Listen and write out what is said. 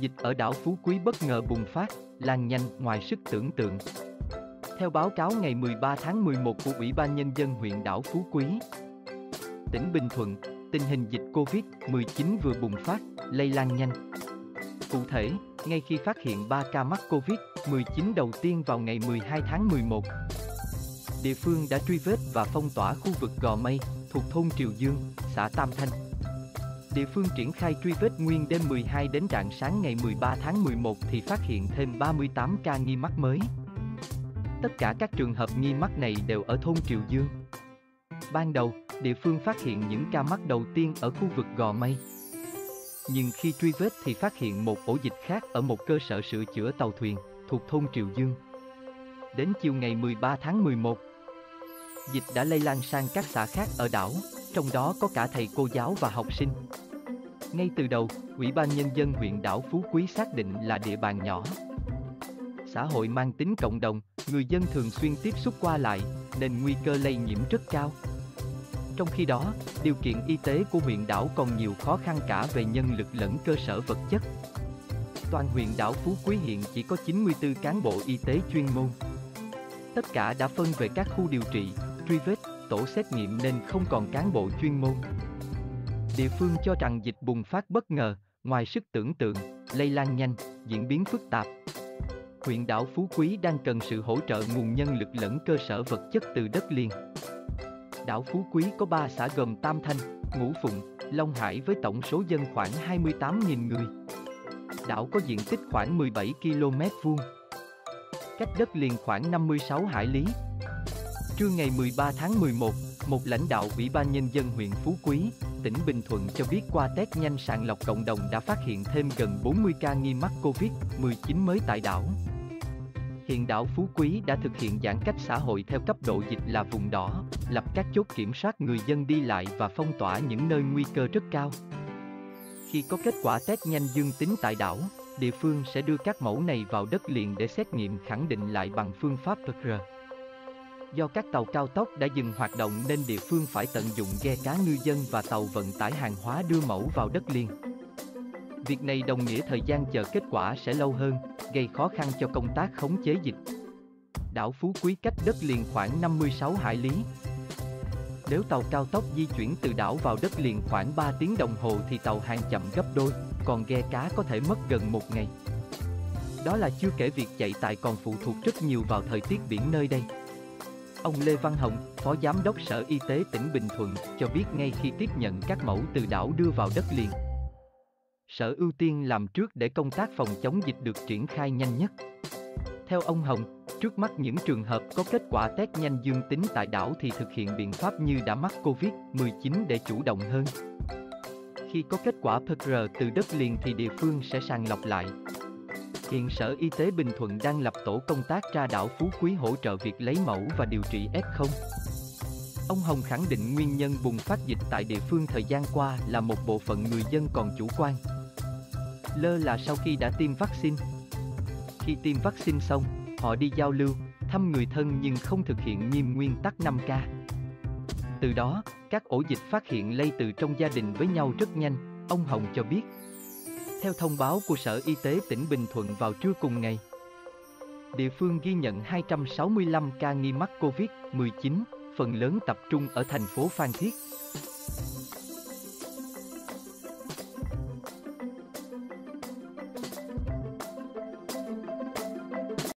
Dịch ở đảo Phú Quý bất ngờ bùng phát, lan nhanh ngoài sức tưởng tượng. Theo báo cáo ngày 13 tháng 11 của Ủy ban Nhân dân huyện đảo Phú Quý, tỉnh Bình Thuận, tình hình dịch Covid-19 vừa bùng phát, lây lan nhanh. Cụ thể, ngay khi phát hiện 3 ca mắc Covid-19 đầu tiên vào ngày 12 tháng 11, địa phương đã truy vết và phong tỏa khu vực Gò Mây, thuộc thôn Triều Dương, xã Tam Thanh. Địa phương triển khai truy vết nguyên đêm 12 đến rạng sáng ngày 13 tháng 11 thì phát hiện thêm 38 ca nghi mắc mới. Tất cả các trường hợp nghi mắc này đều ở thôn Triều Dương. Ban đầu, địa phương phát hiện những ca mắc đầu tiên ở khu vực Gò Mây. Nhưng khi truy vết thì phát hiện một ổ dịch khác ở một cơ sở sửa chữa tàu thuyền thuộc thôn Triều Dương. Đến chiều ngày 13 tháng 11, dịch đã lây lan sang các xã khác ở đảo, trong đó có cả thầy cô giáo và học sinh. Ngay từ đầu, Ủy ban Nhân dân huyện đảo Phú Quý xác định là địa bàn nhỏ. Xã hội mang tính cộng đồng, người dân thường xuyên tiếp xúc qua lại, nên nguy cơ lây nhiễm rất cao. Trong khi đó, điều kiện y tế của huyện đảo còn nhiều khó khăn cả về nhân lực lẫn cơ sở vật chất. Toàn huyện đảo Phú Quý hiện chỉ có 94 cán bộ y tế chuyên môn. Tất cả đã phân về các khu điều trị, truy vết, tổ xét nghiệm nên không còn cán bộ chuyên môn. Địa phương cho rằng dịch bùng phát bất ngờ, ngoài sức tưởng tượng, lây lan nhanh, diễn biến phức tạp. Huyện đảo Phú Quý đang cần sự hỗ trợ nguồn nhân lực lẫn cơ sở vật chất từ đất liền. Đảo Phú Quý có 3 xã gồm Tam Thanh, Ngũ Phụng, Long Hải với tổng số dân khoảng 28.000 người. Đảo có diện tích khoảng 17 km vuông. Cách đất liền khoảng 56 hải lý. Trưa ngày 13 tháng 11, một lãnh đạo Ủy ban Nhân dân huyện Phú Quý, tỉnh Bình Thuận cho biết qua test nhanh sàng lọc cộng đồng đã phát hiện thêm gần 40 ca nghi mắc Covid-19 mới tại đảo. Hiện đảo Phú Quý đã thực hiện giãn cách xã hội theo cấp độ dịch là vùng đỏ, lập các chốt kiểm soát người dân đi lại và phong tỏa những nơi nguy cơ rất cao. Khi có kết quả test nhanh dương tính tại đảo, địa phương sẽ đưa các mẫu này vào đất liền để xét nghiệm khẳng định lại bằng phương pháp PCR. Do các tàu cao tốc đã dừng hoạt động nên địa phương phải tận dụng ghe cá ngư dân và tàu vận tải hàng hóa đưa mẫu vào đất liền. Việc này đồng nghĩa thời gian chờ kết quả sẽ lâu hơn, gây khó khăn cho công tác khống chế dịch. Đảo Phú Quý cách đất liền khoảng 56 hải lý. Nếu tàu cao tốc di chuyển từ đảo vào đất liền khoảng 3 tiếng đồng hồ thì tàu hàng chậm gấp đôi, còn ghe cá có thể mất gần một ngày. Đó là chưa kể việc chạy tại còn phụ thuộc rất nhiều vào thời tiết biển nơi đây. Ông Lê Văn Hồng, Phó Giám đốc Sở Y tế tỉnh Bình Thuận, cho biết ngay khi tiếp nhận các mẫu từ đảo đưa vào đất liền, Sở ưu tiên làm trước để công tác phòng chống dịch được triển khai nhanh nhất. Theo ông Hồng, trước mắt những trường hợp có kết quả test nhanh dương tính tại đảo thì thực hiện biện pháp như đã mắc Covid-19 để chủ động hơn. Khi có kết quả PCR từ đất liền thì địa phương sẽ sàng lọc lại. Hiện Sở Y tế Bình Thuận đang lập tổ công tác ra đảo Phú Quý hỗ trợ việc lấy mẫu và điều trị F0. Ông Hồng khẳng định nguyên nhân bùng phát dịch tại địa phương thời gian qua là một bộ phận người dân còn chủ quan, lơ là sau khi đã tiêm vaccine. Khi tiêm vaccine xong, họ đi giao lưu, thăm người thân nhưng không thực hiện nghiêm nguyên tắc 5K. Từ đó, các ổ dịch phát hiện lây từ trong gia đình với nhau rất nhanh, ông Hồng cho biết. Theo thông báo của Sở Y tế tỉnh Bình Thuận vào trưa cùng ngày, địa phương ghi nhận 265 ca nghi mắc COVID-19, phần lớn tập trung ở thành phố Phan Thiết.